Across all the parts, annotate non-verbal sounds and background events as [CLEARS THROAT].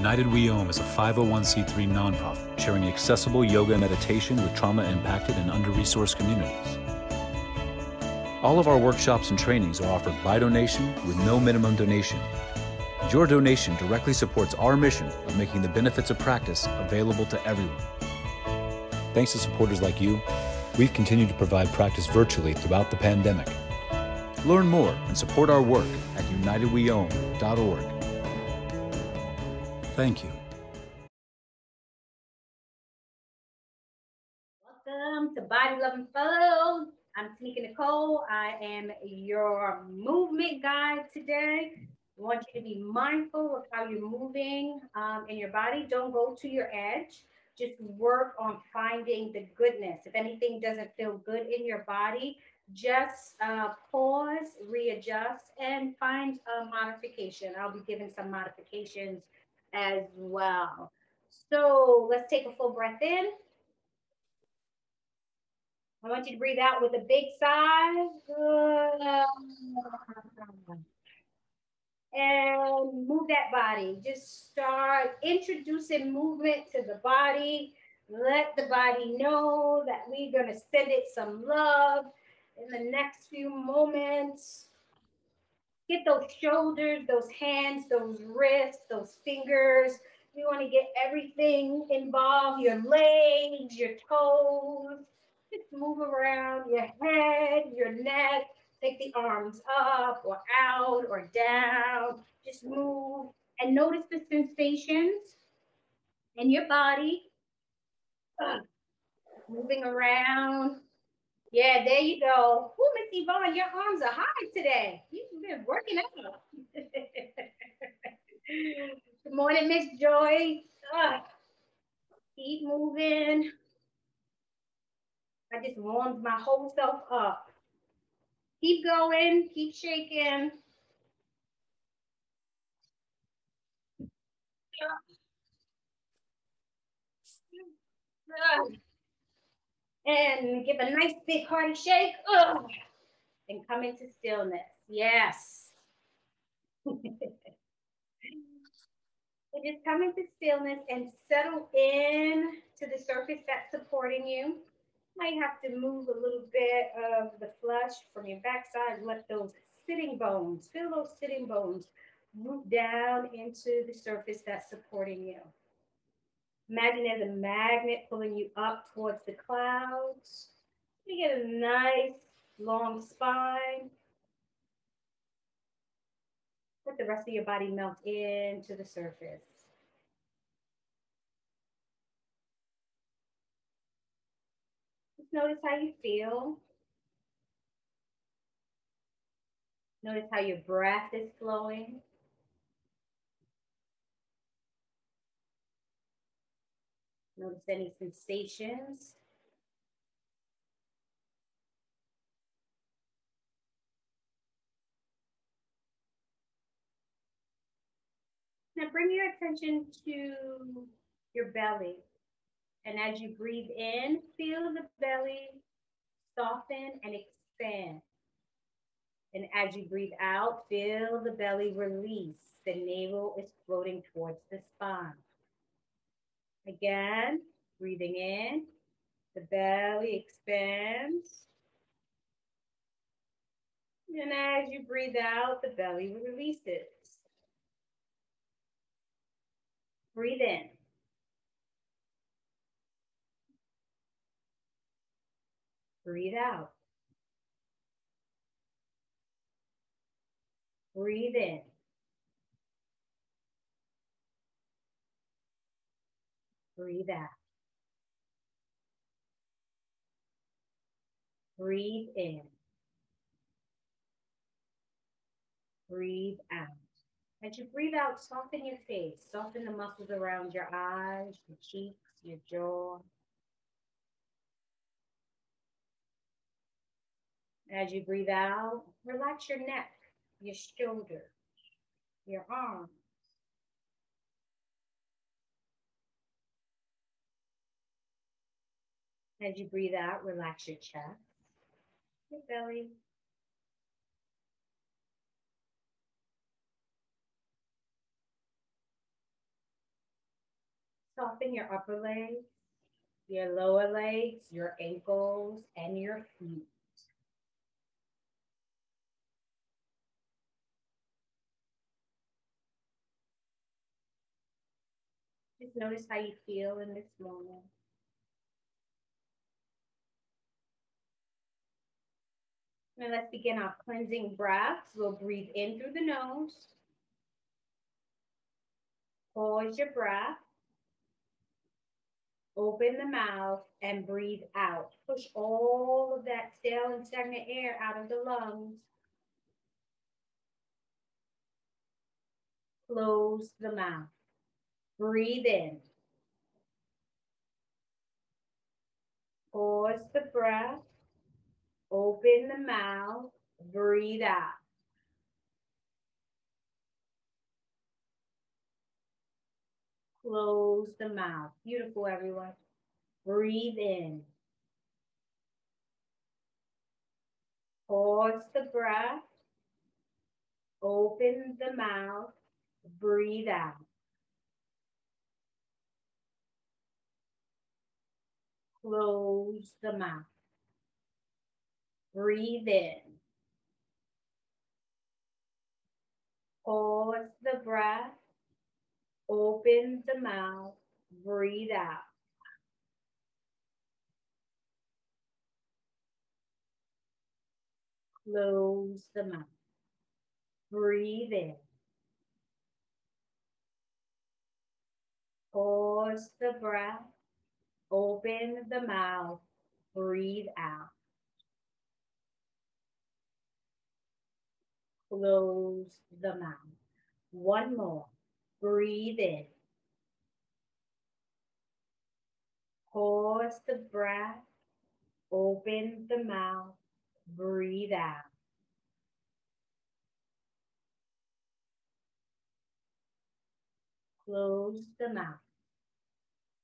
United We Om is a 501c3 nonprofit sharing accessible yoga and meditation with trauma impacted and under resourced communities. All of our workshops and trainings are offered by donation with no minimum donation. Your donation directly supports our mission of making the benefits of practice available to everyone. Thanks to supporters like you, we've continued to provide practice virtually throughout the pandemic. Learn more and support our work at unitedweom.org. Thank you. Welcome to Body Loving Flows. I'm Tameeka Nicole. I am your movement guide today. I want you to be mindful of how you're moving um, in your body. Don't go to your edge. Just work on finding the goodness. If anything doesn't feel good in your body, just uh, pause, readjust, and find a modification. I'll be giving some modifications as well. So let's take a full breath in. I want you to breathe out with a big sigh. And move that body. Just start introducing movement to the body. Let the body know that we're going to send it some love in the next few moments. Get those shoulders, those hands, those wrists, those fingers. We want to get everything involved your legs, your toes. Just move around your head, your neck. Take the arms up or out or down. Just move and notice the sensations in your body. Uh, moving around. Yeah, there you go. Oh, Miss Yvonne, your arms are high today. You've been working out. [LAUGHS] Good morning, Miss Joy. Uh, keep moving. I just warmed my whole self up. Keep going, keep shaking. And give a nice big hearty shake. And come into stillness. Yes. [LAUGHS] so just come into stillness and settle in to the surface that's supporting you. Might have to move a little bit of the flesh from your backside. Let those sitting bones, feel those sitting bones root down into the surface that's supporting you. Imagine there's a magnet pulling you up towards the clouds. You get a nice long spine. Let the rest of your body melt into the surface. Just notice how you feel. Notice how your breath is flowing. Notice any sensations. Now bring your attention to your belly. And as you breathe in, feel the belly soften and expand. And as you breathe out, feel the belly release. The navel is floating towards the spine. Again, breathing in, the belly expands. And as you breathe out, the belly releases. Breathe in. Breathe out. Breathe in. Breathe out. Breathe in. Breathe out. As you breathe out, soften your face, soften the muscles around your eyes, your cheeks, your jaw. As you breathe out, relax your neck, your shoulders, your arms. As you breathe out, relax your chest, your belly. Soften your upper legs, your lower legs, your ankles, and your feet. Just notice how you feel in this moment. Now let's begin our cleansing breaths. We'll breathe in through the nose. Pause your breath. Open the mouth and breathe out. Push all of that stale and stagnant air out of the lungs. Close the mouth. Breathe in. Pause the breath. Open the mouth. Breathe out. Close the mouth. Beautiful, everyone. Breathe in. Pause the breath. Open the mouth. Breathe out. Close the mouth. Breathe in. Pause the breath. Open the mouth. Breathe out. Close the mouth. Breathe in. Pause the breath. Open the mouth. Breathe out. Close the mouth. One more. Breathe in. Pause the breath. Open the mouth. Breathe out. Close the mouth.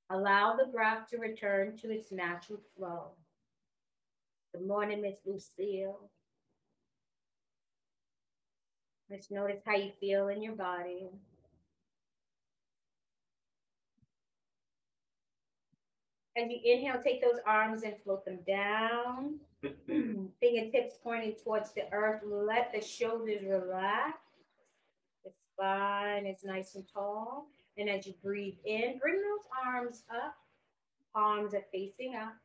Allow the breath to return to its natural flow. Good morning, Miss Lucille. Let's notice how you feel in your body. As you inhale, take those arms and float them down. [CLEARS THROAT] Fingertips pointing towards the earth. Let the shoulders relax. The spine is nice and tall. And as you breathe in, bring those arms up. Palms are facing up.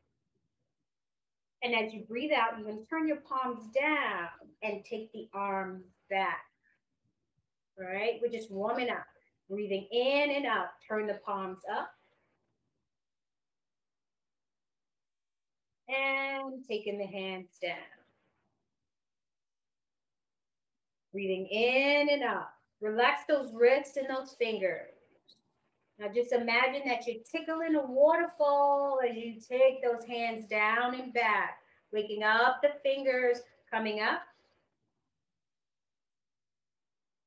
And as you breathe out, you can turn your palms down and take the arms back. All right, we're just warming up. Breathing in and up. Turn the palms up. And taking the hands down. Breathing in and up. Relax those wrists and those fingers. Now just imagine that you're tickling a waterfall as you take those hands down and back, waking up the fingers, coming up.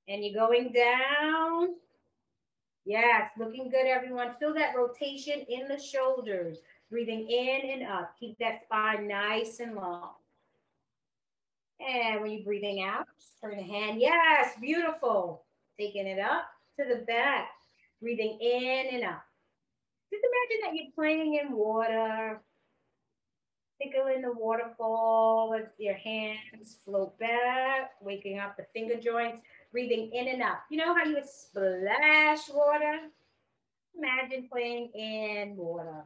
And you're going down. Yes, looking good, everyone. Feel that rotation in the shoulders. Breathing in and up. Keep that spine nice and long. And when you're breathing out, turn the hand. Yes, beautiful. Taking it up to the back. Breathing in and out. Just imagine that you're playing in water. Tickling the waterfall with your hands float back, waking up the finger joints, breathing in and out. You know how you would splash water? Imagine playing in water.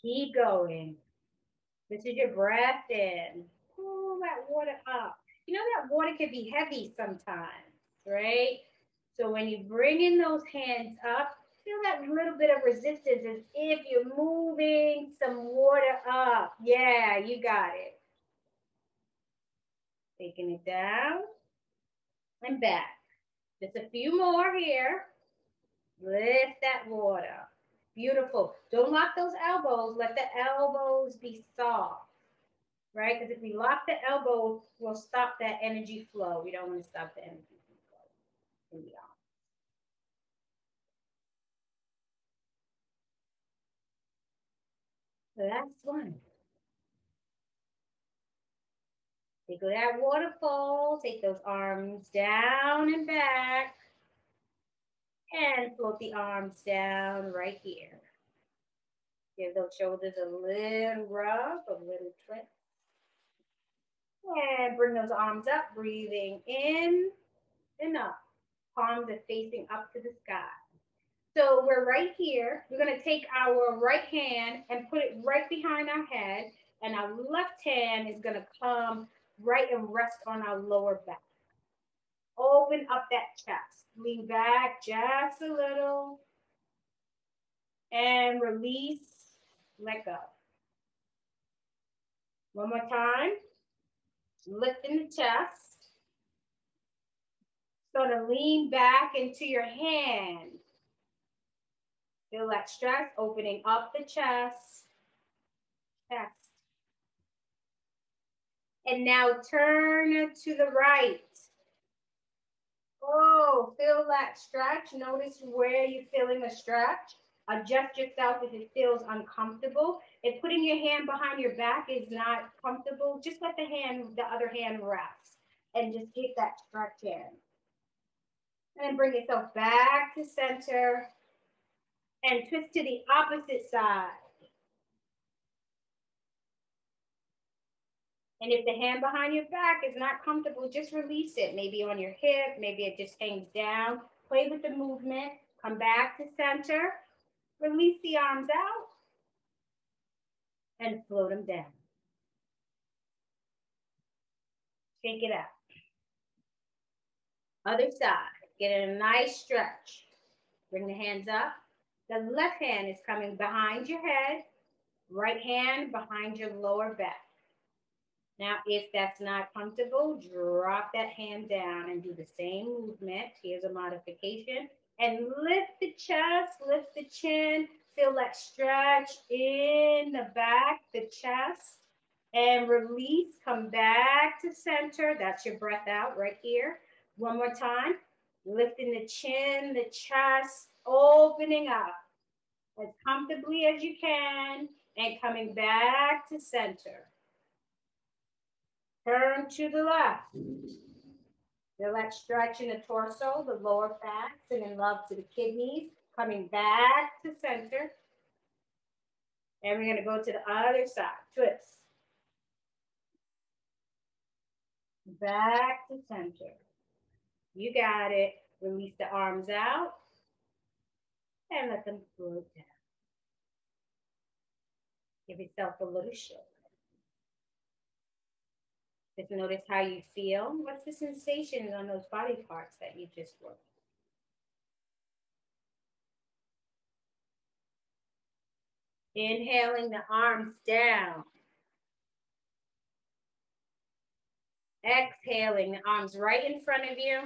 Keep going. This is your breath in. Pull that water up. You know that water can be heavy sometimes, right? So when you bring in those hands up, feel that little bit of resistance as if you're moving some water up. Yeah, you got it. Taking it down and back. Just a few more here. Lift that water. Beautiful. Don't lock those elbows. Let the elbows be soft, right? Because if we lock the elbows, we'll stop that energy flow. We don't want to stop the energy flow in the arm. Last one. Take that waterfall. Take those arms down and back. And float the arms down right here. Give those shoulders a little rub, a little twist. And bring those arms up, breathing in and up. Palms are facing up to the sky. So we're right here. We're going to take our right hand and put it right behind our head. And our left hand is going to come right and rest on our lower back. Open up that chest. Lean back just a little. And release. Let go. One more time. Lifting the chest. So to lean back into your hand. Feel that stretch, opening up the chest. Chest. And now turn to the right. Oh, feel that stretch. Notice where you're feeling a stretch. Adjust yourself if it feels uncomfortable. If putting your hand behind your back is not comfortable, just let the hand, the other hand rest and just get that stretch in. And bring yourself back to center and twist to the opposite side. And if the hand behind your back is not comfortable, just release it. Maybe on your hip, maybe it just hangs down. Play with the movement. Come back to center. Release the arms out and float them down. Shake it out. Other side. Get in a nice stretch. Bring the hands up. The left hand is coming behind your head. Right hand behind your lower back. Now, if that's not comfortable, drop that hand down and do the same movement. Here's a modification. And lift the chest, lift the chin, feel that stretch in the back, the chest, and release. Come back to center. That's your breath out right here. One more time. Lifting the chin, the chest, opening up as comfortably as you can, and coming back to center. Turn to the left. Feel that stretch in the torso, the lower back, in love to the kidneys. Coming back to center. And we're going to go to the other side. Twist. Back to center. You got it. Release the arms out and let them float down. Give yourself a little shake. Just notice how you feel. What's the sensations on those body parts that you just worked? Inhaling the arms down. Exhaling the arms right in front of you.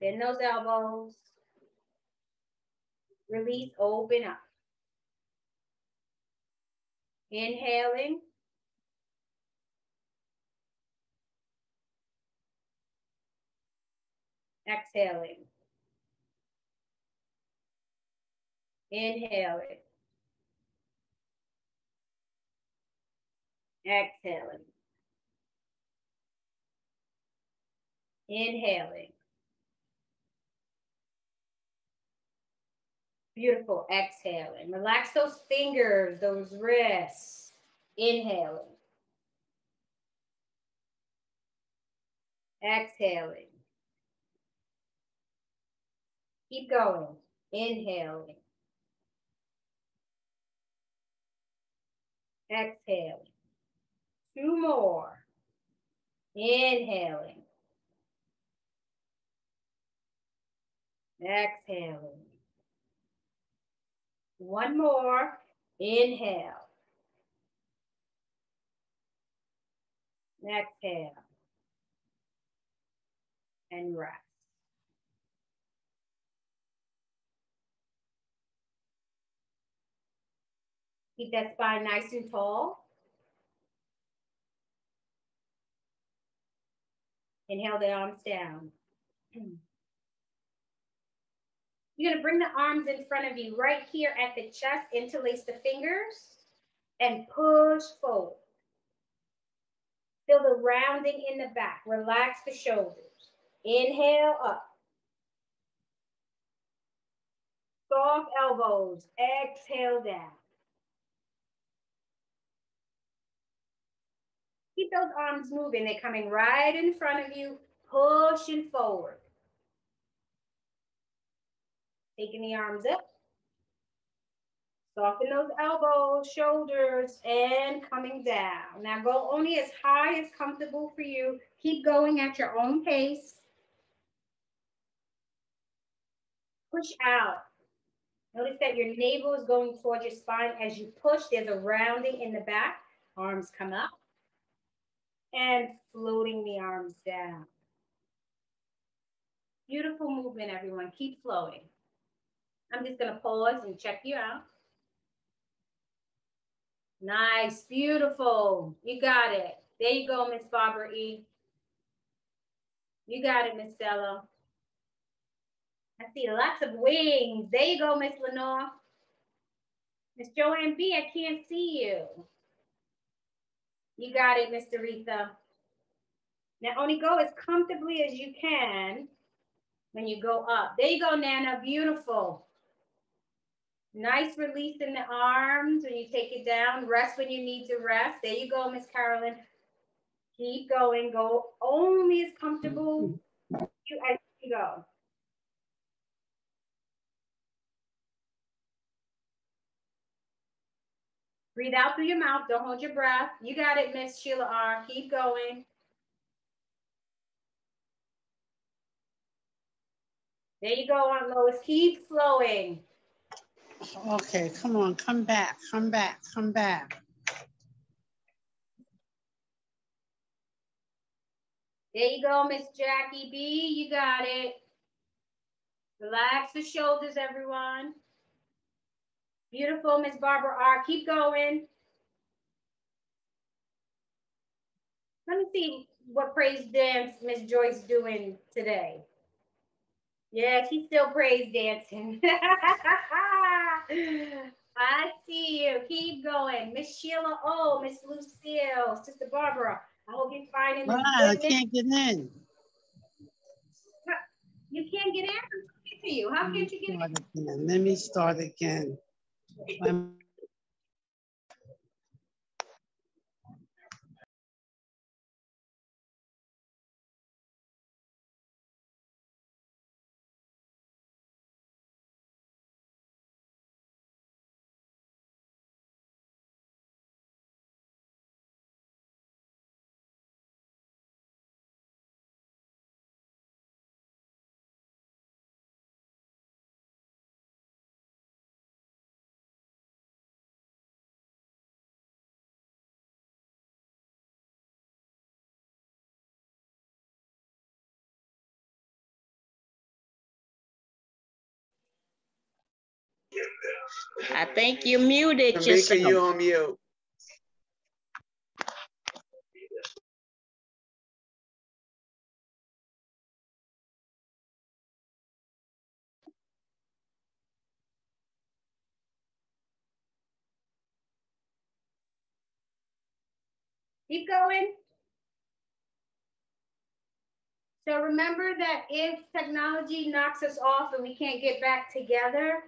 Bend those elbows. Release, open up. Inhaling. Exhaling. Inhaling. Exhaling. Inhaling. Beautiful. Exhaling. Relax those fingers, those wrists. Inhaling. Exhaling. Keep going. Inhaling. Exhaling. Two more. Inhaling. Exhaling. One more. Inhale. Exhale. And rest. Keep that spine nice and tall. Inhale the arms down. [CLEARS THROAT] You're gonna bring the arms in front of you right here at the chest, interlace the fingers and push forward. Feel the rounding in the back. Relax the shoulders. Inhale up. Soft elbows. Exhale down. Keep those arms moving. They're coming right in front of you, pushing forward. Taking the arms up. Soften those elbows, shoulders, and coming down. Now go only as high as comfortable for you. Keep going at your own pace. Push out. Notice that your navel is going towards your spine. As you push, there's a rounding in the back. Arms come up. And floating the arms down. Beautiful movement, everyone. Keep flowing. I'm just going to pause and check you out. Nice, beautiful. You got it. There you go, Miss Barbara E. You got it, Miss Stella. I see lots of wings. There you go, Miss Lenore. Miss Joanne B, I can't see you. You got it, Miss Aretha. Now only go as comfortably as you can when you go up. There you go, Nana, beautiful. Nice release in the arms when you take it down. Rest when you need to rest. There you go, Miss Carolyn. Keep going. Go only as comfortable as you go. Breathe out through your mouth. Don't hold your breath. You got it, Miss Sheila R. Keep going. There you go, Aunt Lois. Keep flowing. Okay, come on, come back, come back, come back. There you go, Miss Jackie B. You got it. Relax the shoulders, everyone. Beautiful, Miss Barbara R. Keep going. Let me see what praise dance Miss Joyce doing today. Yeah, she's still praise dancing. [LAUGHS] I see you. Keep going. Miss Sheila Oh, Miss Lucille, Sister Barbara. I hope you're finding Wow, I can't get in. You can't get in? I'm to you. How can't you get in? Let me start again. I think you muted Tameeka, yourself. you on mute. Keep going. So remember that if technology knocks us off and we can't get back together,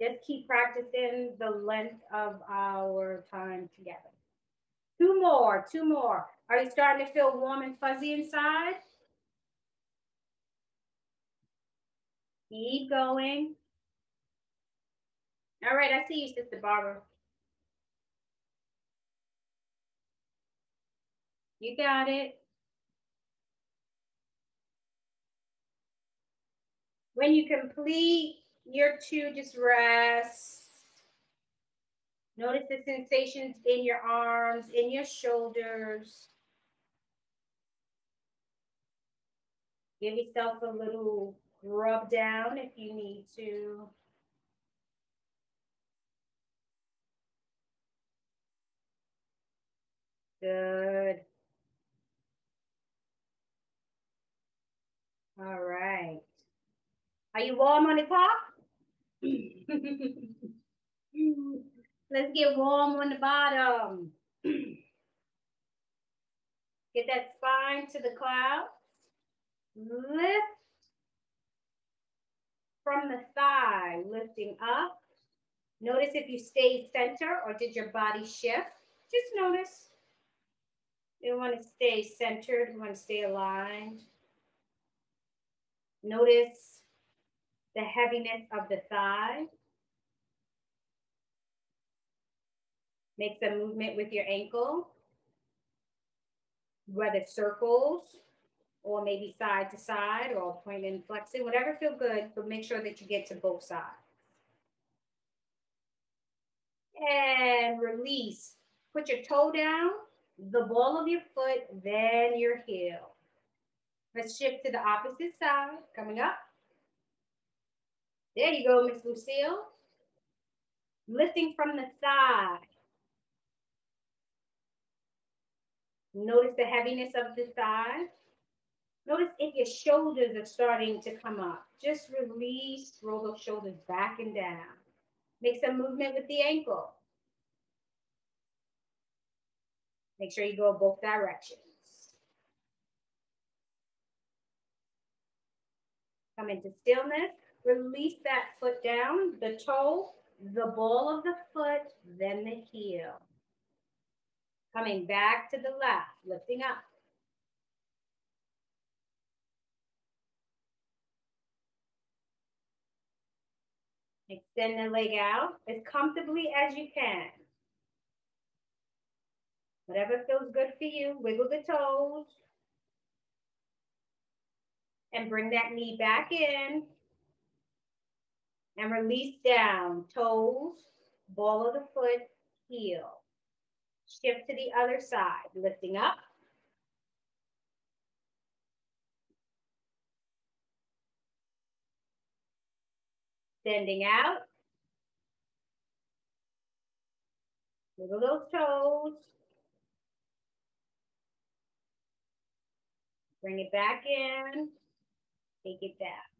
just keep practicing the length of our time together. Two more, two more. Are you starting to feel warm and fuzzy inside? Keep going. All right, I see you, Sister Barbara. You got it. When you complete your two, just rest. Notice the sensations in your arms, in your shoulders. Give yourself a little rub down if you need to. Good. All right. Are you warm on the top? [LAUGHS] Let's get warm on the bottom. [CLEARS THROAT] Get that spine to the clouds. Lift from the thigh. lifting up. Notice if you stayed center or did your body shift. Just notice. You want to stay centered, you want to stay aligned. Notice the heaviness of the thigh. Make some movement with your ankle, whether circles or maybe side to side or and flexing, whatever feel good, but make sure that you get to both sides. And release. Put your toe down, the ball of your foot, then your heel. Let's shift to the opposite side, coming up. There you go, Miss Lucille. Lifting from the side. Notice the heaviness of the thigh. Notice if your shoulders are starting to come up. Just release, roll those shoulders back and down. Make some movement with the ankle. Make sure you go both directions. Come into stillness. Release that foot down, the toe, the ball of the foot, then the heel. Coming back to the left, lifting up. Extend the leg out as comfortably as you can. Whatever feels good for you, wiggle the toes. And bring that knee back in. And release down, toes, ball of the foot, heel. Shift to the other side, lifting up. Bending out. Wiggle those toes. Bring it back in. Take it down.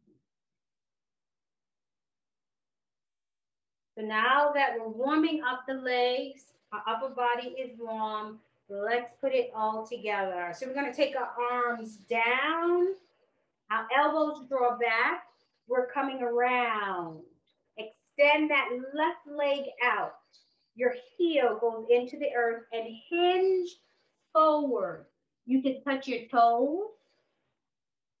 So now that we're warming up the legs, our upper body is warm. Let's put it all together. So we're gonna take our arms down, our elbows draw back. We're coming around. Extend that left leg out. Your heel goes into the earth and hinge forward. You can touch your toes,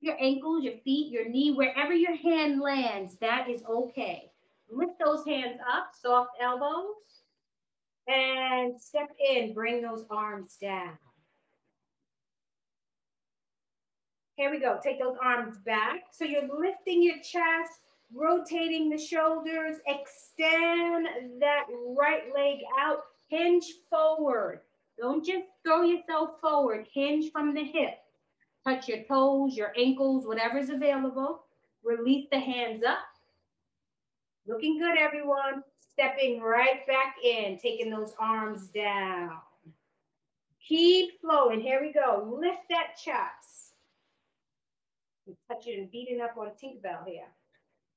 your ankles, your feet, your knee, wherever your hand lands, that is okay. Lift those hands up, soft elbows. And step in, bring those arms down. Here we go. Take those arms back. So you're lifting your chest, rotating the shoulders, extend that right leg out, hinge forward. Don't just throw yourself forward, hinge from the hip. Touch your toes, your ankles, whatever's available. Release the hands up. Looking good, everyone. Stepping right back in, taking those arms down. Keep flowing. Here we go. Lift that chest. touching and beating up on Tinkerbell here.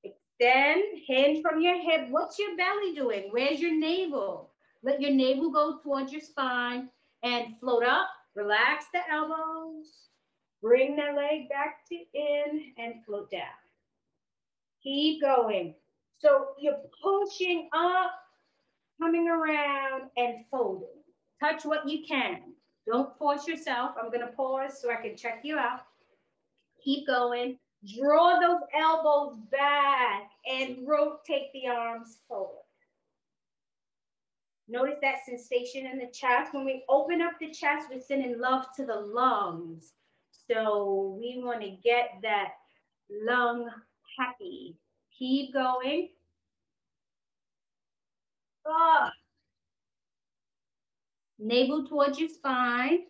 Extend, hinge from your hip. What's your belly doing? Where's your navel? Let your navel go towards your spine and float up. Relax the elbows. Bring that leg back to in and float down. Keep going. So you're pushing up, coming around and folding. Touch what you can. Don't force yourself. I'm going to pause so I can check you out. Keep going. Draw those elbows back and rotate the arms forward. Notice that sensation in the chest. When we open up the chest, we're sending love to the lungs. So we want to get that lung happy. Keep going. Navel towards your spine.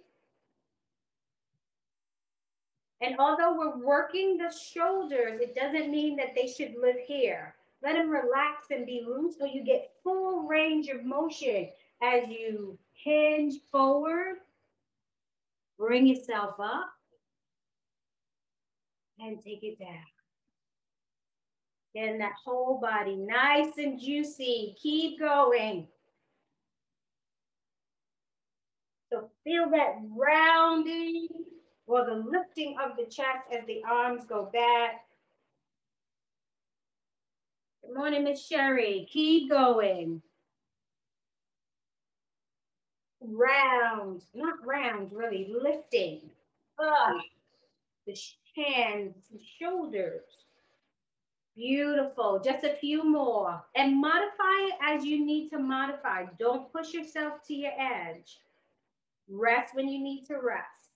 And although we're working the shoulders, it doesn't mean that they should live here. Let them relax and be loose so you get full range of motion as you hinge forward. Bring yourself up and take it down. And that whole body nice and juicy. Keep going. So feel that rounding or the lifting of the chest as the arms go back. Good morning, Miss Sherry. Keep going. Round, not round, really, lifting up the hands the shoulders. Beautiful. Just a few more. And modify it as you need to modify. Don't push yourself to your edge. Rest when you need to rest.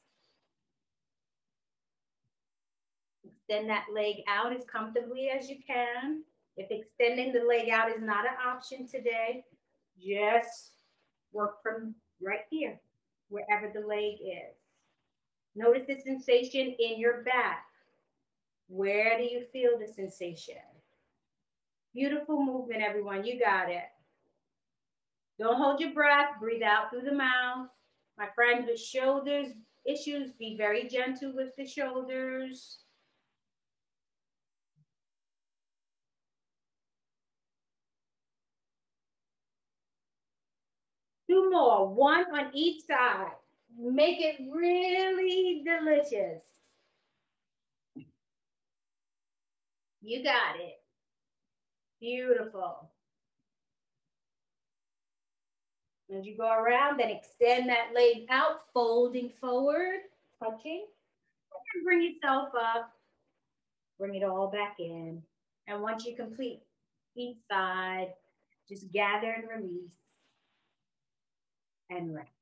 Extend that leg out as comfortably as you can. If extending the leg out is not an option today, just work from right here, wherever the leg is. Notice the sensation in your back. Where do you feel the sensation? Beautiful movement, everyone. You got it. Don't hold your breath. Breathe out through the mouth. My friends with shoulders issues, be very gentle with the shoulders. Two more, one on each side. Make it really delicious. You got it. Beautiful. As you go around, then extend that leg out, folding forward, touching. And bring yourself up. Bring it all back in. And once you complete each side, just gather and release and rest.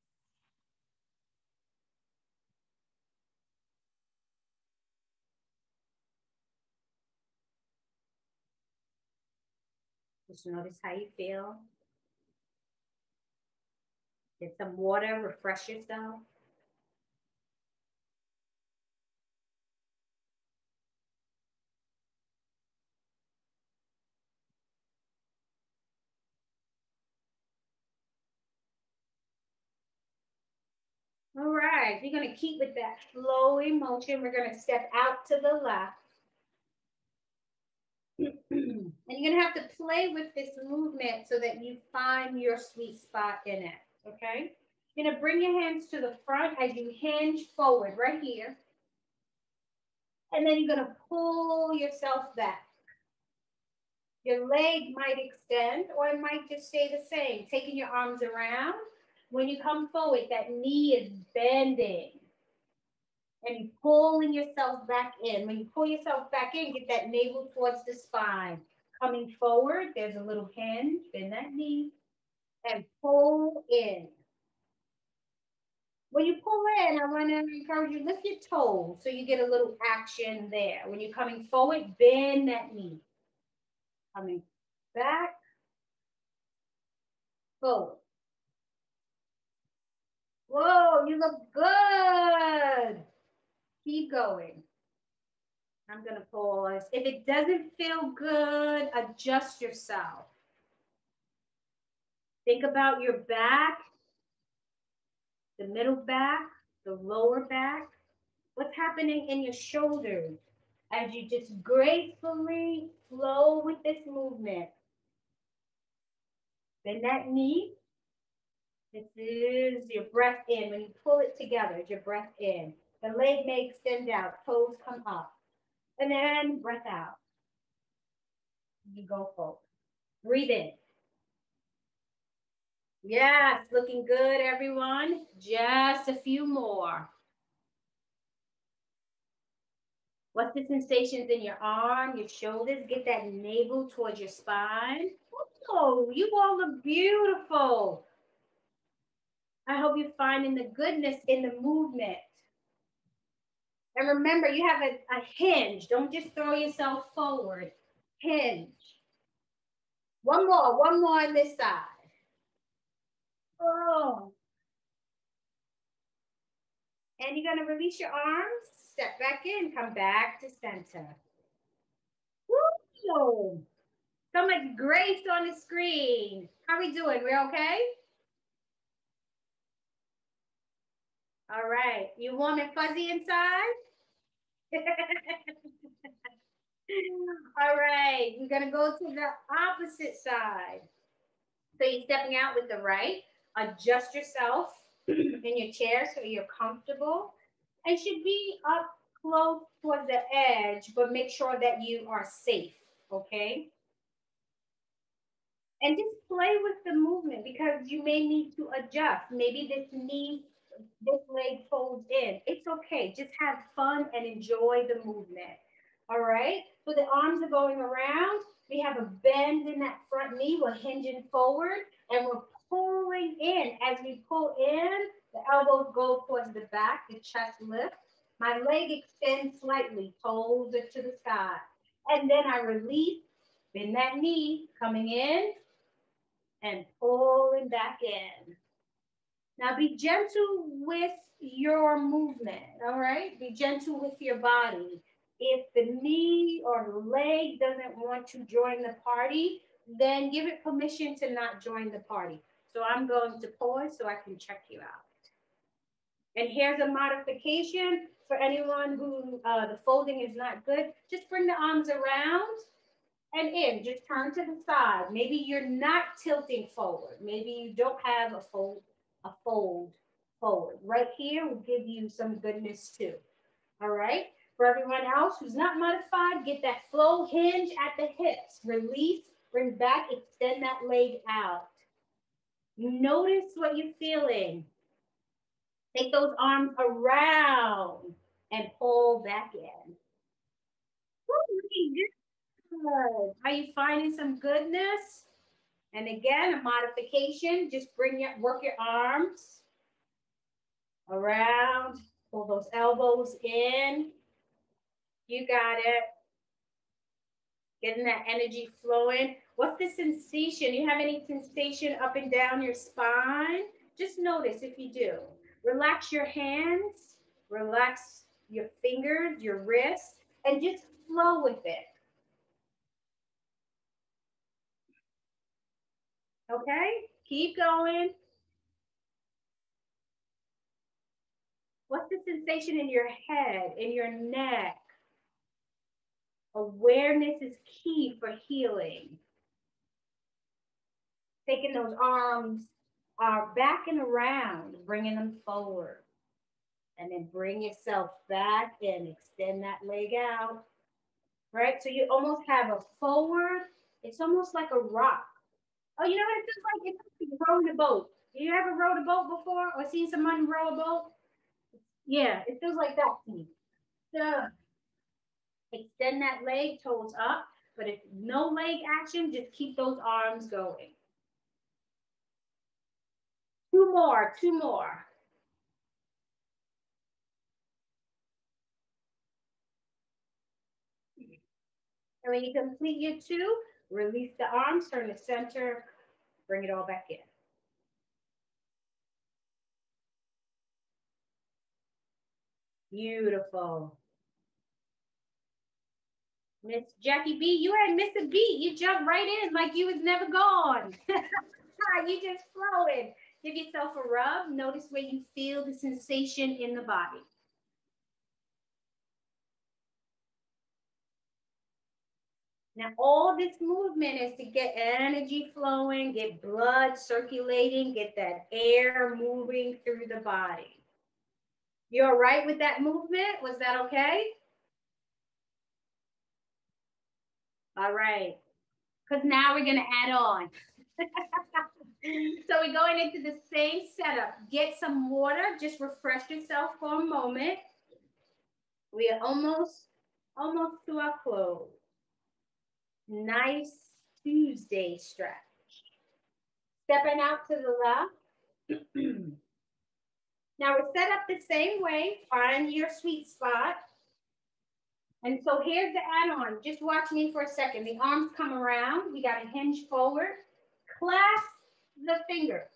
Just notice how you feel. Get some water, refresh yourself. All right, you're gonna keep with that flowing motion. We're gonna step out to the left. And you're gonna have to play with this movement so that you find your sweet spot in it, okay? You're gonna bring your hands to the front as you hinge forward right here. And then you're gonna pull yourself back. Your leg might extend or it might just stay the same. Taking your arms around when you come forward, that knee is bending and pulling yourself back in. When you pull yourself back in, get that navel towards the spine. Coming forward, there's a little hinge, bend that knee, and pull in. When you pull in, I want to encourage you, lift your toes so you get a little action there. When you're coming forward, bend that knee. Coming back, forward. Whoa, you look good. Keep going. I'm going to pause. If it doesn't feel good, adjust yourself. Think about your back, the middle back, the lower back. What's happening in your shoulders as you just gracefully flow with this movement? Bend that knee. This is your breath in. When you pull it together, it's your breath in. The leg may extend out, toes come up. And then breath out. You go forward. Breathe in. Yes, looking good, everyone. Just a few more. What's the sensations in your arm, your shoulders? Get that navel towards your spine. Oh, you all look beautiful. I hope you're finding the goodness in the movement. And remember, you have a, a hinge. Don't just throw yourself forward. Hinge. One more, one more on this side. Oh. And you're going to release your arms, step back in, come back to center. Woo! So much grace on the screen. How are we doing? We're okay? All right. You warm and fuzzy inside? [LAUGHS] All right. You're going to go to the opposite side. So you're stepping out with the right. Adjust yourself [CLEARS THROAT] in your chair so you're comfortable. And should be up close towards the edge, but make sure that you are safe. Okay. And just play with the movement because you may need to adjust. Maybe this knee, this leg folds in. It's okay. Just have fun and enjoy the movement. All right. So the arms are going around. We have a bend in that front knee. We're hinging forward and we're pulling in. As we pull in, the elbows go towards the back, the chest lifts. My leg extends slightly, toes it to the sky. And then I release, bend that knee, coming in and pulling back in. Now be gentle with your movement, all right? Be gentle with your body. If the knee or the leg doesn't want to join the party, then give it permission to not join the party. So I'm going to pause so I can check you out. And here's a modification for anyone who uh, the folding is not good. Just bring the arms around and in. Just turn to the side. Maybe you're not tilting forward. Maybe you don't have a fold, a fold forward. Right here will give you some goodness too. All right. For everyone else who's not modified, get that flow hinge at the hips. Release, bring back, extend that leg out. Notice what you're feeling. Take those arms around and pull back in. looking good. Are you finding some goodness? And again, a modification, just bring your, work your arms around, pull those elbows in. You got it. Getting that energy flowing. What's the sensation? You have any sensation up and down your spine? Just notice if you do. Relax your hands, relax your fingers, your wrists, and just flow with it. Okay, keep going. What's the sensation in your head, in your neck? Awareness is key for healing. Taking those arms are back and around, bringing them forward. And then bring yourself back and extend that leg out. Right? So you almost have a forward, it's almost like a rock. Oh, you know what? it feels like it's like rowing a boat. You ever rowed a boat before or seen someone row a boat? Yeah, it feels like that to me. So extend that leg, toes up. But if no leg action, just keep those arms going. Two more, two more. And when you complete your two, release the arms, turn the center, bring it all back in. Beautiful. Miss Jackie B, you had missed a beat. You jumped right in like you was never gone. [LAUGHS] you just flowing. Give yourself a rub. Notice where you feel the sensation in the body. Now, all this movement is to get energy flowing, get blood circulating, get that air moving through the body. You all right with that movement? Was that okay? All right. Because now we're going to add on. [LAUGHS] so we're going into the same setup. Get some water, just refresh yourself for a moment. We are almost, almost to our close. Nice Tuesday stretch. Stepping out to the left. [CLEARS THROAT] now we're set up the same way. Find your sweet spot. And so here's the add-on. Just watch me for a second. The arms come around. We got to hinge forward. Clasp the fingers.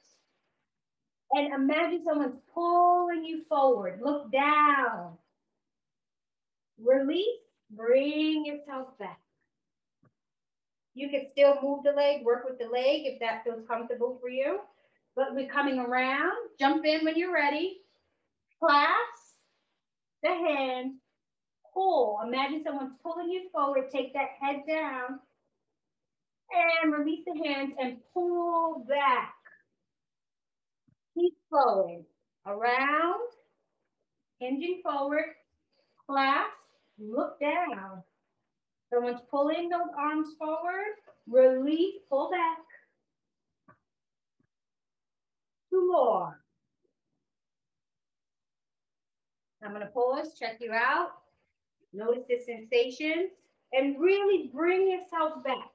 And imagine someone's pulling you forward. Look down. Release. Bring yourself back. You can still move the leg, work with the leg if that feels comfortable for you. But we're coming around. Jump in when you're ready. Clasp the hand. Pull. Imagine someone's pulling you forward. Take that head down and release the hands and pull back. Keep flowing around, hinging forward, clasp, look down. Someone's pulling those arms forward, release, pull back, Two more. I'm gonna pause, check you out. Notice the sensations and really bring yourself back.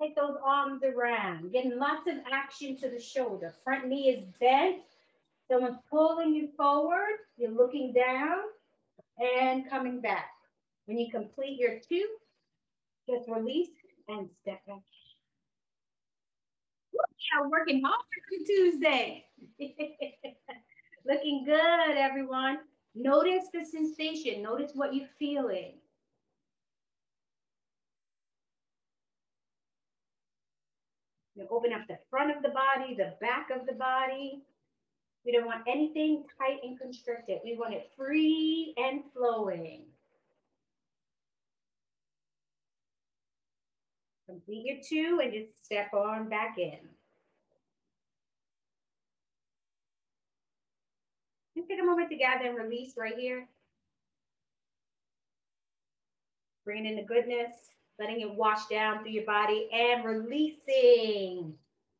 Take those arms around, getting lots of action to the shoulder. Front knee is bent. Someone's pulling you forward. You're looking down and coming back. When you complete your two, just release and step back. Yeah, working hard for Tuesday. [LAUGHS] Looking good, everyone. Notice the sensation. Notice what you're feeling. You open up the front of the body, the back of the body. We don't want anything tight and constricted. We want it free and flowing. Complete your two and just step on back in. Just take a moment to gather and release right here. Bringing in the goodness, letting it wash down through your body and releasing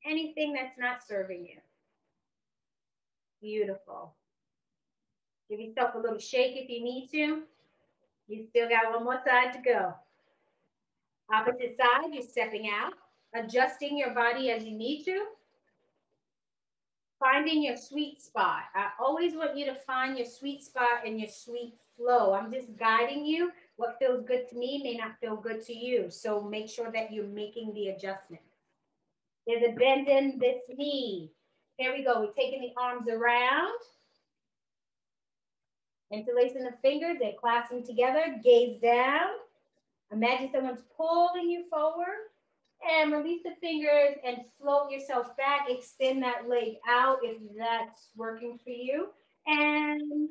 anything that's not serving you. Beautiful. Give yourself a little shake if you need to. You still got one more side to go. Opposite side, you're stepping out, adjusting your body as you need to. Finding your sweet spot. I always want you to find your sweet spot and your sweet flow. I'm just guiding you. What feels good to me may not feel good to you. So make sure that you're making the adjustment. There's a bend in this knee. Here we go. We're taking the arms around. Interlacing the fingers, they're clasping together. Gaze down. Imagine someone's pulling you forward and release the fingers and float yourself back. Extend that leg out if that's working for you. And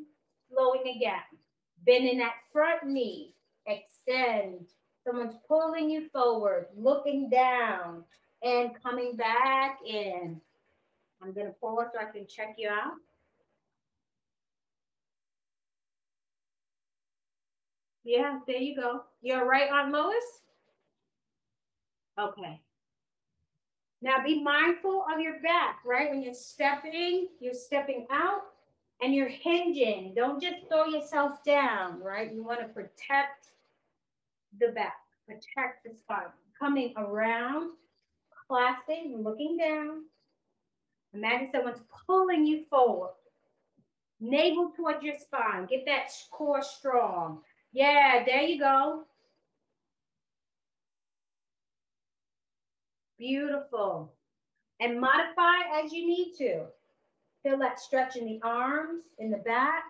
flowing again. Bending that front knee. Extend. Someone's pulling you forward, looking down and coming back in. I'm going to pause so I can check you out. Yeah, there you go. You're right on Lois? Okay. Now be mindful of your back, right? When you're stepping, you're stepping out and you're hinging. Don't just throw yourself down, right? You want to protect the back, protect the spine. Coming around, clasping, looking down. Imagine someone's pulling you forward. Navel towards your spine. Get that core strong. Yeah, there you go. Beautiful. And modify as you need to. Feel that stretch in the arms, in the back.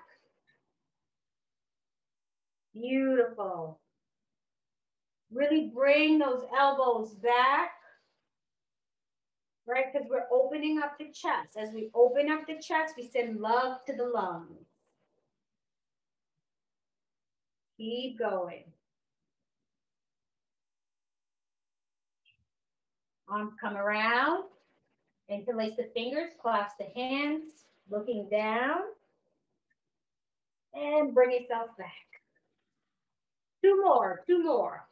Beautiful. Really bring those elbows back, right? Because we're opening up the chest. As we open up the chest, we send love to the lungs. Keep going. Arms come around. Interlace the fingers, clasp the hands, looking down. And bring yourself back. Two more, two more.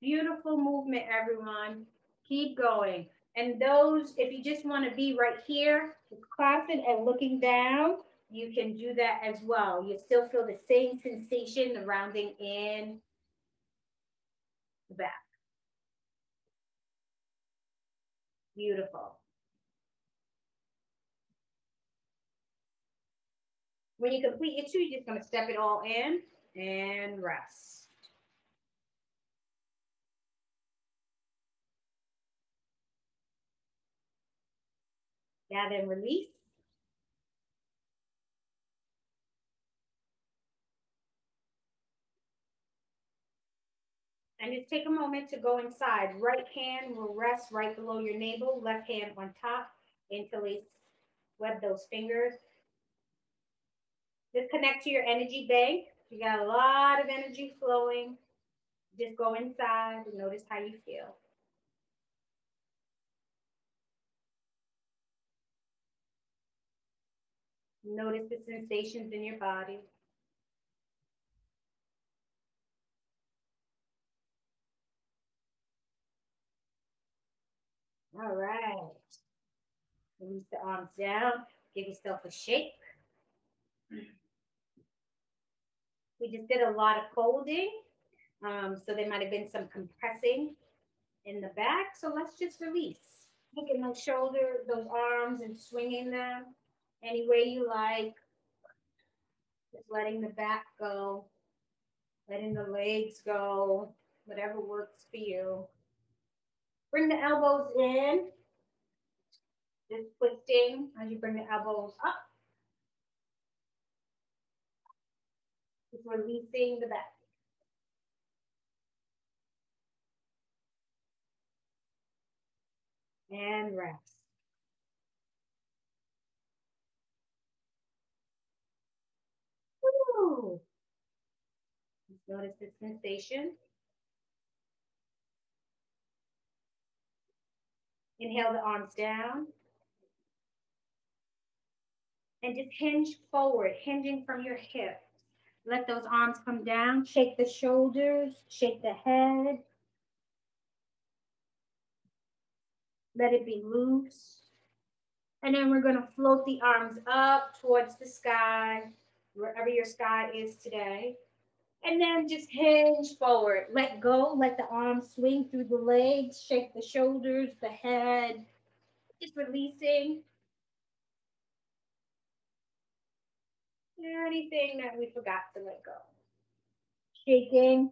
Beautiful movement, everyone. Keep going. And those, if you just want to be right here, clasping and looking down, you can do that as well. You still feel the same sensation, the rounding in the back. Beautiful. When you complete your two, you're just to step it all in and rest. Gather and release. And just take a moment to go inside. Right hand will rest right below your navel, left hand on top. Interlace, web those fingers. Just connect to your energy bank. You got a lot of energy flowing. Just go inside and notice how you feel. Notice the sensations in your body. All right. Release the arms down. Give yourself a shake. We just did a lot of folding. Um, so there might have been some compressing in the back. So let's just release. Taking those shoulders, those arms and swinging them any way you like. Just letting the back go, letting the legs go, whatever works for you. Bring the elbows in. Just twisting as you bring the elbows up. Just releasing the back. And rest. Woo. Notice the sensation. Inhale the arms down. And just hinge forward, hinging from your hips. Let those arms come down. Shake the shoulders, shake the head. Let it be loose. And then we're going to float the arms up towards the sky, wherever your sky is today. And then just hinge forward. Let go. Let the arms swing through the legs. Shake the shoulders, the head. Just releasing. Anything that we forgot to let go. Shaking.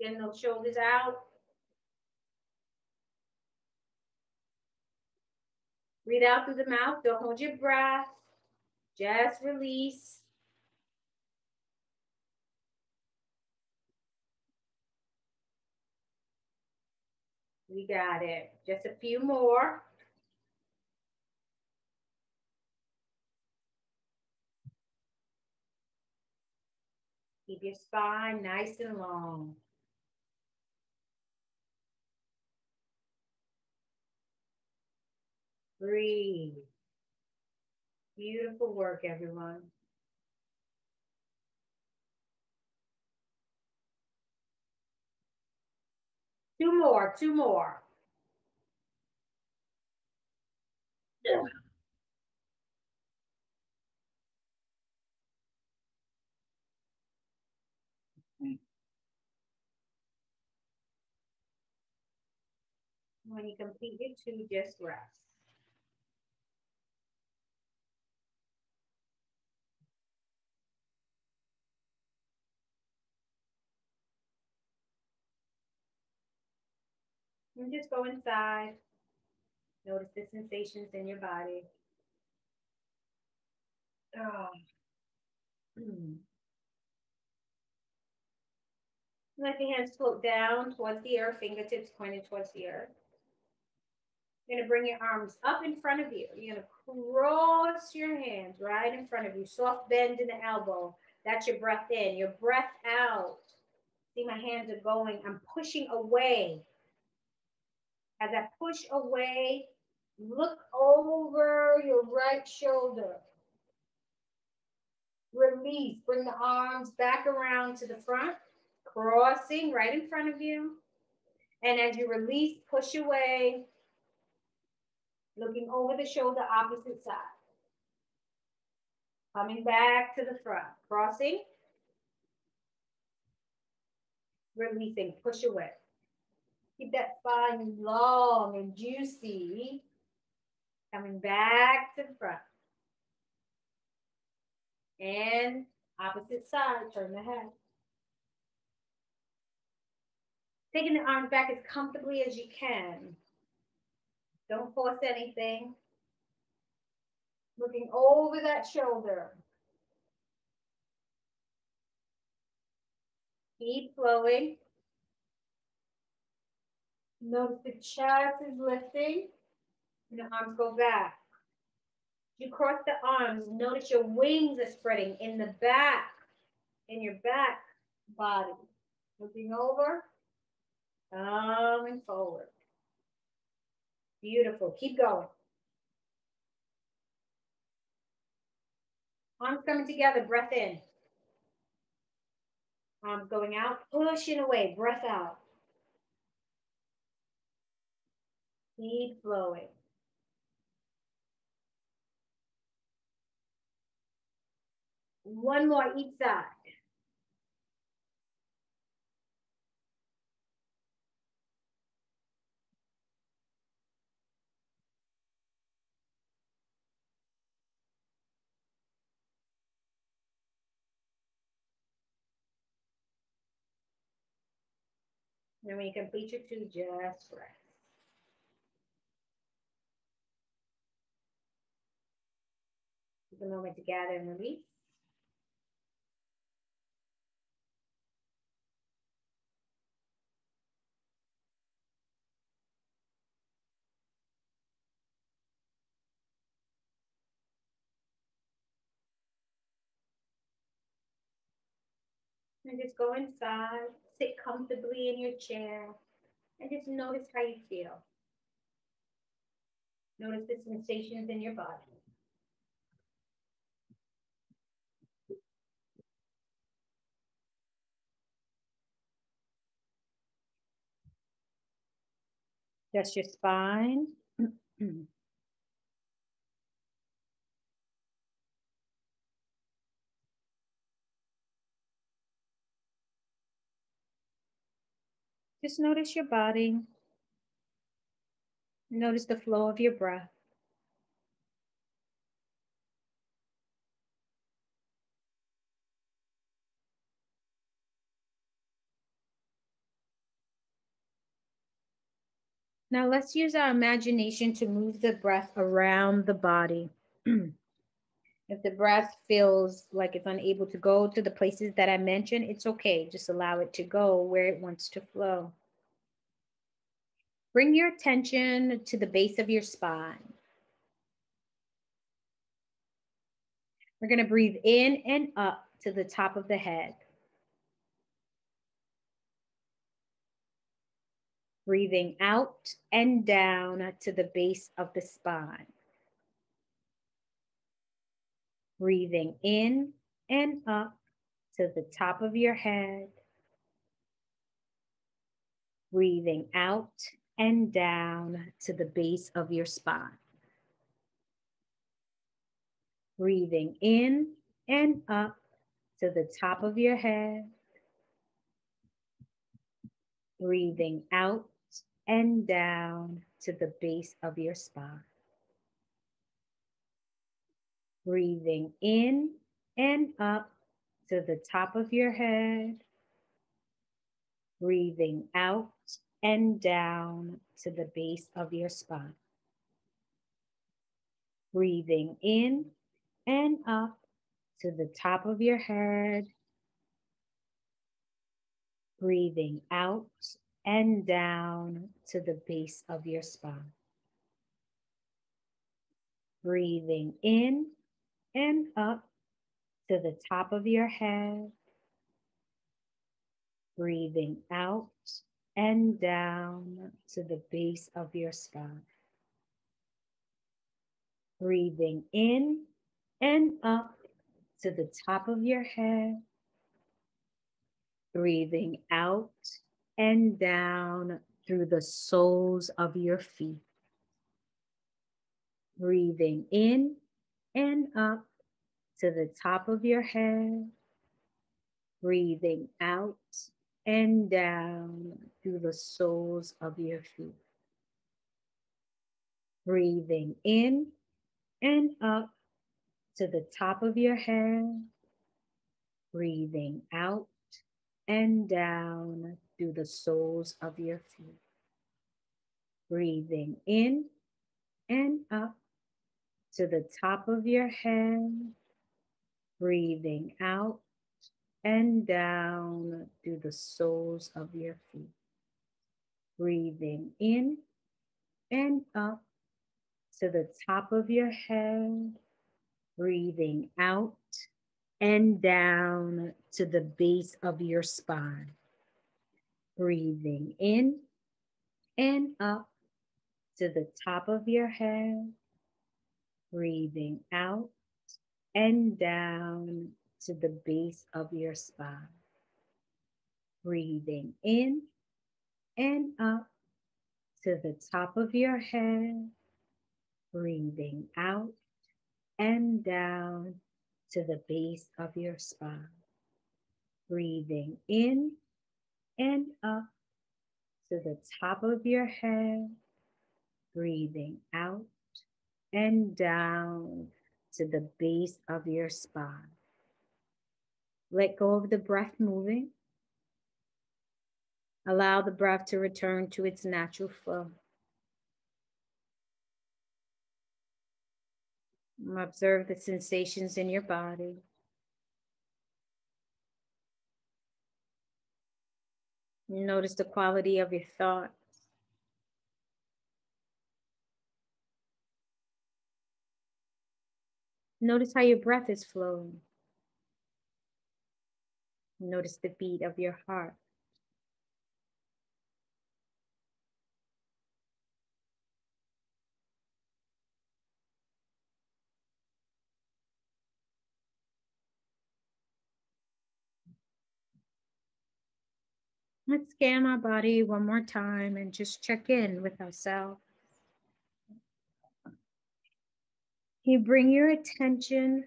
Getting those shoulders out. Breathe out through the mouth. Don't hold your breath. Just release. We got it. Just a few more. Keep your spine nice and long. Breathe. Beautiful work, everyone. Two more, two more. When you complete your two, just rest. Just go inside. Notice the sensations in your body. Oh. Let your hands float down towards the earth, fingertips pointed towards the earth. You're to bring your arms up in front of you. You're to cross your hands right in front of you. Soft bend in the elbow. That's your breath in. Your breath out. See, my hands are going. I'm pushing away. As I push away, look over your right shoulder. Release. Bring the arms back around to the front, crossing right in front of you. And as you release, push away, looking over the shoulder, opposite side. Coming back to the front, crossing, releasing, push away. Keep that spine long and juicy. Coming back to the front. And opposite side, turn the head. Taking the arms back as comfortably as you can. Don't force anything. Looking over that shoulder. Keep flowing. Notice the chest is lifting and the arms go back. You cross the arms. Notice your wings are spreading in the back, in your back body. Looking over, coming forward. Beautiful. Keep going. Arms coming together, breath in. Arms going out, pushing away, breath out. Keep flowing. One more each side. And when you complete your two, just rest. A moment to gather and release. And just go inside, sit comfortably in your chair, and just notice how you feel. Notice the sensations in your body. Just your spine. Just notice your body. Notice the flow of your breath. Now let's use our imagination to move the breath around the body. [CLEARS THROAT] if the breath feels like it's unable to go to the places that I mentioned, it's okay. Just allow it to go where it wants to flow. Bring your attention to the base of your spine. We're going to breathe in and up to the top of the head. Breathing out and down to the base of the spine. Breathing in and up to the top of your head. Breathing out and down to the base of your spine. Breathing in and up to the top of your head. Breathing out and down to the base of your spine. Breathing in and up to the top of your head. Breathing out and down to the base of your spine. Breathing in and up to the top of your head. Breathing out and down to the base of your spine. Breathing in and up to the top of your head. Breathing out and down to the base of your spine. Breathing in and up to the top of your head. Breathing out and down through the soles of your feet. Breathing in and up to the top of your head. Breathing out and down through the soles of your feet. Breathing in and up to the top of your head. Breathing out and down through the soles of your feet. Breathing in and up to the top of your head. Breathing out and down through the soles of your feet. Breathing in and up to the top of your head. Breathing out and down to the base of your spine. Breathing in and up to the top of your head. Breathing out and down to the base of your spine. Breathing in and up to the top of your head, breathing out and down to the base of your spine. Breathing in and up to the top of your head, breathing out and down to the base of your spine. Let go of the breath moving. Allow the breath to return to its natural flow. Observe the sensations in your body. Notice the quality of your thoughts. Notice how your breath is flowing. Notice the beat of your heart. Let's scan our body one more time and just check in with ourselves. You bring your attention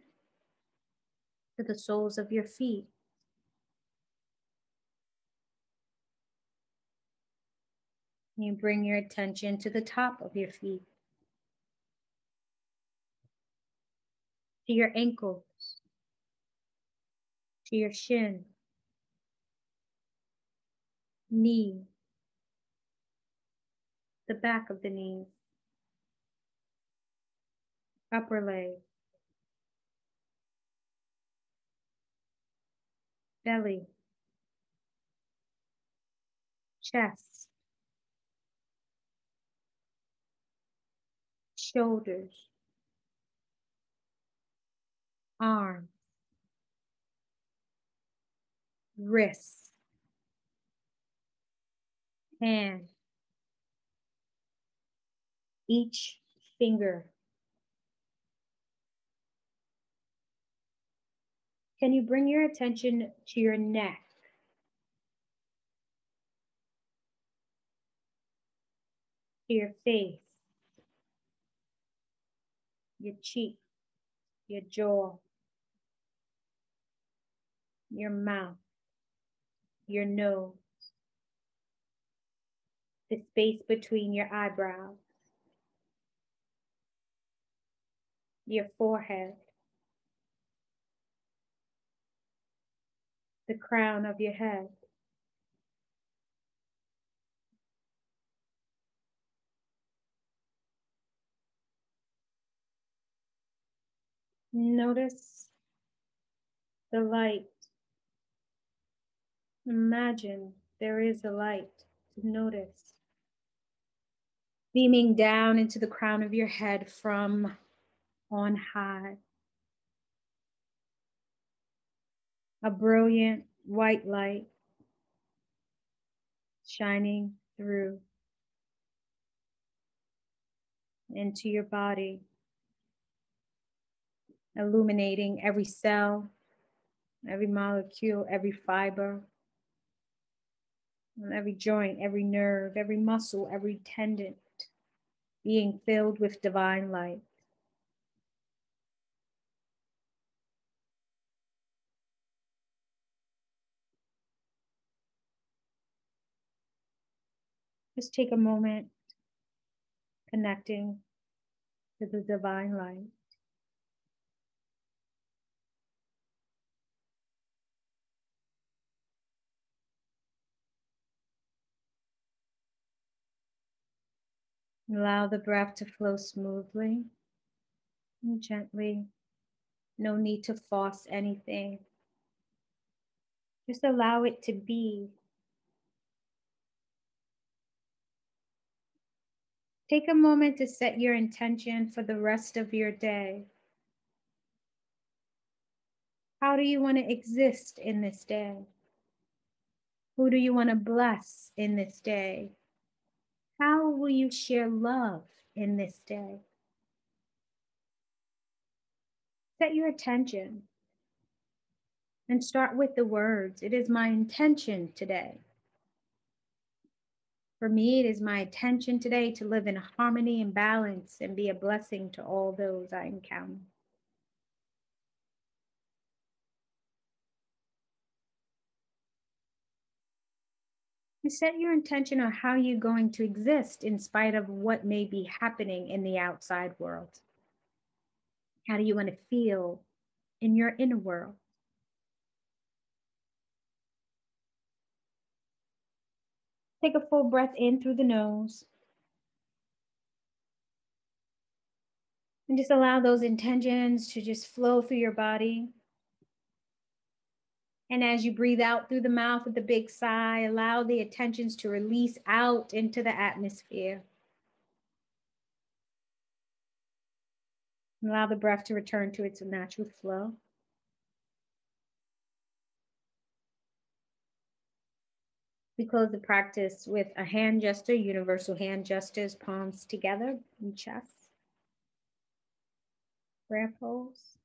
to the soles of your feet. You bring your attention to the top of your feet, to your ankles, to your shin, knee, the back of the knee, upper leg, belly, chest, shoulders, arms, wrists, hand, each finger. Can you bring your attention to your neck? To your face, your cheek, your jaw, your mouth, your nose, the space between your eyebrows, your forehead, the crown of your head. Notice the light. Imagine there is a light to notice. Beaming down into the crown of your head from on high. A brilliant white light shining through into your body illuminating every cell, every molecule, every fiber, every joint, every nerve, every muscle, every tendon, being filled with divine light. Just take a moment connecting to the divine light. Allow the breath to flow smoothly and gently. No need to force anything. Just allow it to be. Take a moment to set your intention for the rest of your day. How do you want to exist in this day? Who do you want to bless in this day? How will you share love in this day? Set your attention and start with the words. It is my intention today. For me, it is my intention today to live in harmony and balance and be a blessing to all those I encounter. Set your intention on how you're going to exist in spite of what may be happening in the outside world. How do you want to feel in your inner world? Take a full breath in through the nose. And just allow those intentions to just flow through your body. And as you breathe out through the mouth with a big sigh, allow the attentions to release out into the atmosphere. Allow the breath to return to its natural flow. We close the practice with a hand gesture, universal hand gestures, palms together in chest. Prayer pose.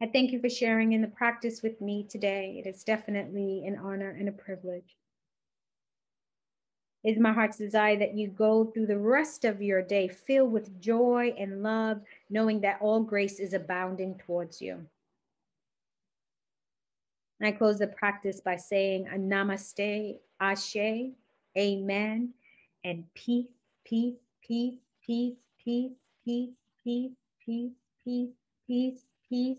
I thank you for sharing in the practice with me today. It is definitely an honor and a privilege. It is my heart's desire that you go through the rest of your day filled with joy and love, knowing that all grace is abounding towards you. And I close the practice by saying a namaste, ashe, amen, and peace, peace, peace, peace, peace, peace, peace, peace, peace, peace, peace,